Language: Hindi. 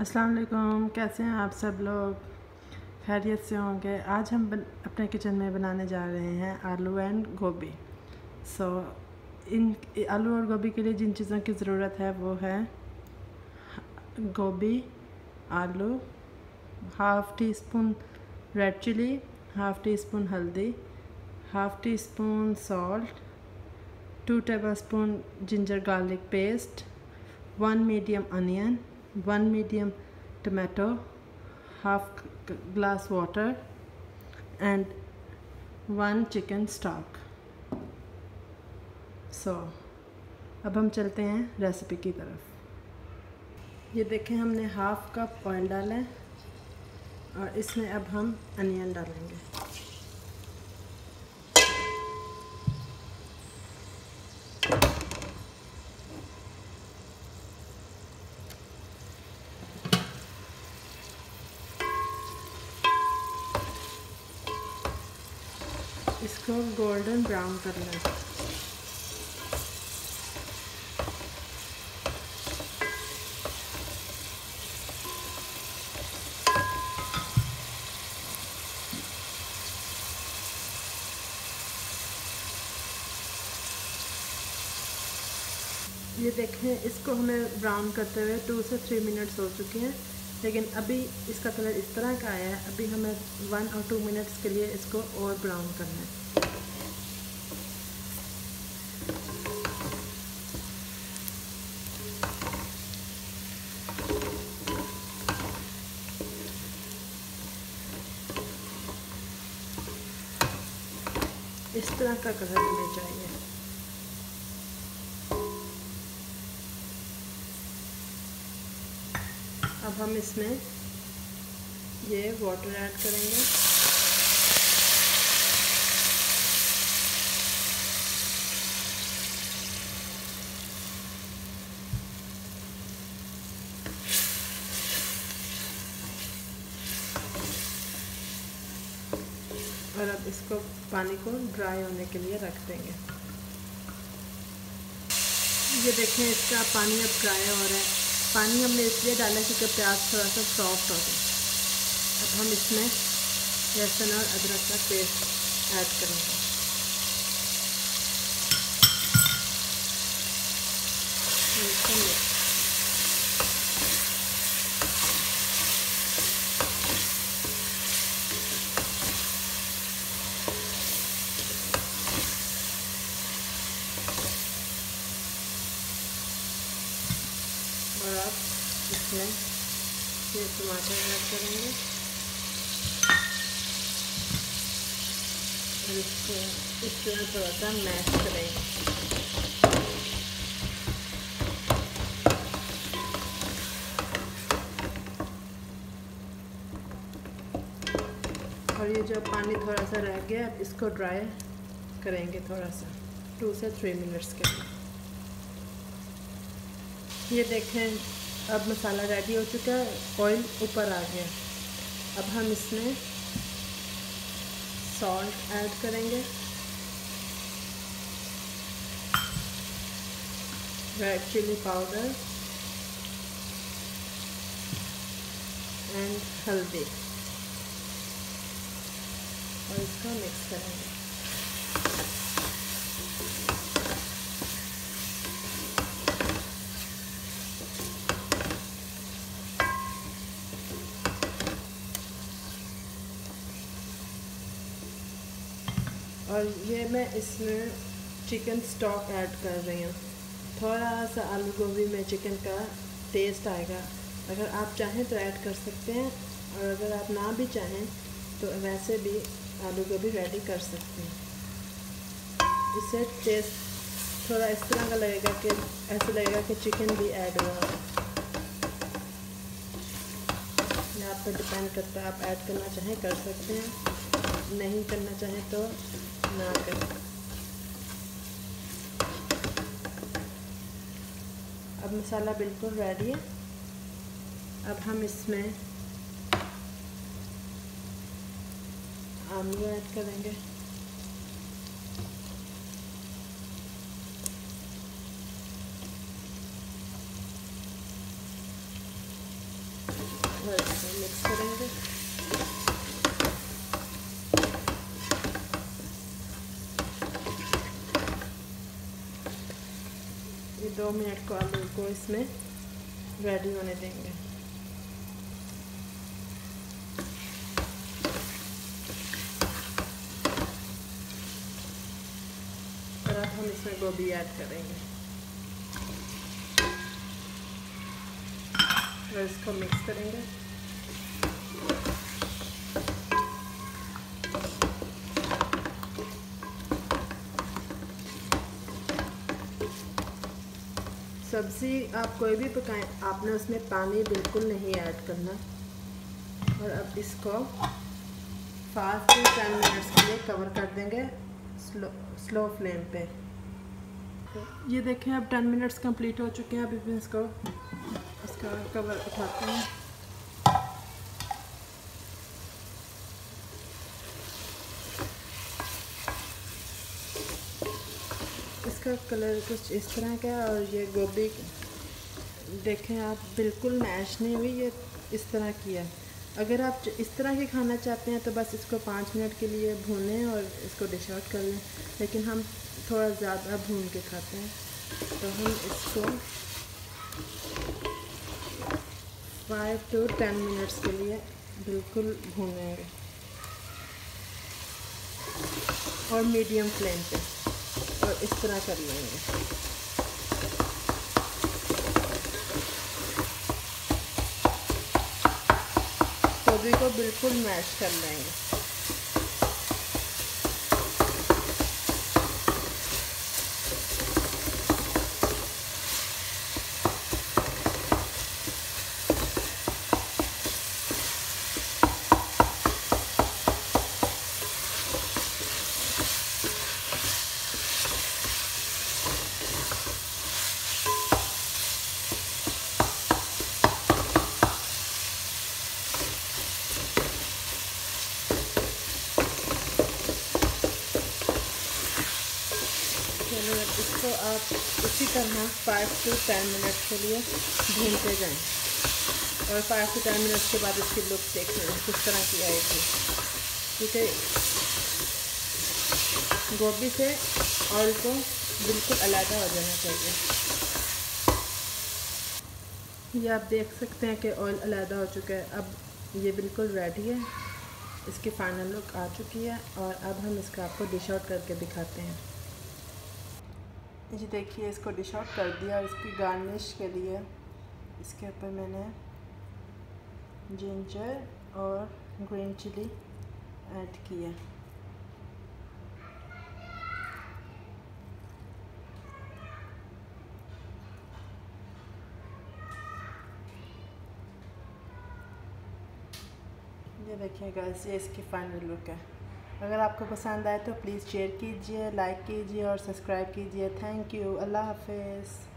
अस्सलाम वालेकुम कैसे हैं आप सब लोग? खैरियत से होंगे। आज हम बन, अपने किचन में बनाने जा रहे हैं आलू एंड गोभी। सो so, इन आलू और गोभी के लिए जिन चीज़ों की ज़रूरत है वो है गोभी आलू half teaspoon red chilli half teaspoon हल्दी half teaspoon salt two tablespoon ginger garlic paste one medium onion one medium tomato half glass water and one chicken stock so अब हम चलते हैं रेसिपी की तरफ़ ये देखें हमने हाफ़ कप ऑयल डाला है और इसमें अब हम अनियन डालेंगे इसको गोल्डन ब्राउन करना है। ये देखें, इसको हमें ब्राउन करते हुए टू से थ्री मिनट्स हो चुके हैं। लेकिन अभी इसका कलर इस तरह का आया है, अभी हमें वन और टू मिनट्स के लिए इसको और ब्राउन करना है। इस तरह का कलर हमें चाहिए। हम इसमें ये वाटर ऐड करेंगे। और अब इसको पानी को ड्राई होने के लिए रख देंगे। ये देखें, इसका पानी अब ड्राई हो रहा है। पानी हमने इसलिए डाला क्योंकि प्याज थोड़ा सा सॉफ्ट हो जाए। अब हम इसमें लहसुन और अदरक का पेस्ट ऐड करेंगे। इसको मिक्स और अब इसमें ये टमाटर ऐड करेंगे। और इसको इस तरह थोड़ा सा मैश करेंगे और ये जो पानी थोड़ा सा रह गया, अब इसको ड्राई करेंगे थोड़ा सा टू से थ्री मिनट्स के लिए। ये देखें अब मसाला रेडी हो चुका है ऑयल ऊपर आ गया। अब हम इसमें सॉल्ट ऐड करेंगे। रेड चिली पाउडर एंड हल्दी और इसका मिक्स करेंगे। और ये मैं इसमें चिकन स्टॉक ऐड कर रही हूँ। थोड़ा सा आलू गोभी में चिकन का टेस्ट आएगा। अगर आप चाहें तो ऐड कर सकते हैं और अगर आप ना भी चाहें तो वैसे भी आलू गोभी रेडी कर सकते हैं। इससे टेस्ट थोड़ा इस तरह का लगेगा कि ऐसा लगेगा कि चिकन भी ऐड हुआ है। आप पर डिपेंड करता है, आप ऐड करना चाहें कर सकते हैं। नहीं करना चाहें तो ना good. अब मसाला बिल्कुल रेडी है अब हम इसमें आलू ऐड करेंगे सा इसको मिक्स करेंगे ये मिनट को आलू को इसमें रेडी होने देंगे। और अब हम इसमें गोभी ऐड करेंगे। और इसको मिक्स करेंगे। सब्ज़ी आप कोई भी पकाएँ, आपने उसमें पानी बिल्कुल नहीं ऐड करना। और अब इसको फाइव टू टेन मिनट्स के लिए कवर कर देंगे स्लो स्लो फ्लेम पे। ये देखें, अब टेन मिनट्स कंप्लीट हो चुके हैं। अभी इसको, इसका कवर उठाते हैं। इसका कलर कुछ इस तरह का है और ये गोभी देखें आप, बिल्कुल मैश नहीं हुई, ये इस तरह की है। अगर आप इस तरह की खाना चाहते हैं तो बस इसको पाँच मिनट के लिए भूनें और इसको डिश आउट कर लें, लेकिन हम थोड़ा ज़्यादा भून के खाते हैं। तो हम इसको फाइव टू टेन मिनट्स के लिए बिल्कुल भूनेंगे। और मीडियम फ्लेम पे। इस तरह कर लेंगे। गोभी को बिल्कुल मैश कर लेंगे चलो इसको आप इसी तरह फाइव टू टेन मिनट के लिए भूनते जाएँ। और फाइव टू टेन मिनट के बाद इसकी लुक देख लें किस तरह की आएगी। ठीक है? गोभी से ऑयल को बिल्कुल अलहदा हो जाना चाहिए। ये आप देख सकते हैं कि ऑयल अलहदा हो चुका है। अब ये बिल्कुल रेडी है। इसकी फाइनल लुक आ चुकी है और अब हम इसका आपको डिश आउट करके दिखाते हैं। जी देखिए, इसको डिश आउट कर दिया और इसकी गार्निश के लिए इसके ऊपर मैंने जिंजर और ग्रीन चिली ऐड किया ये देखिए गाइस ये इसकी फाइनल लुक है। अगर आपको पसंद आए तो प्लीज़ शेयर कीजिए लाइक कीजिए और सब्सक्राइब कीजिए। थैंक यू अल्लाह हाफिज़।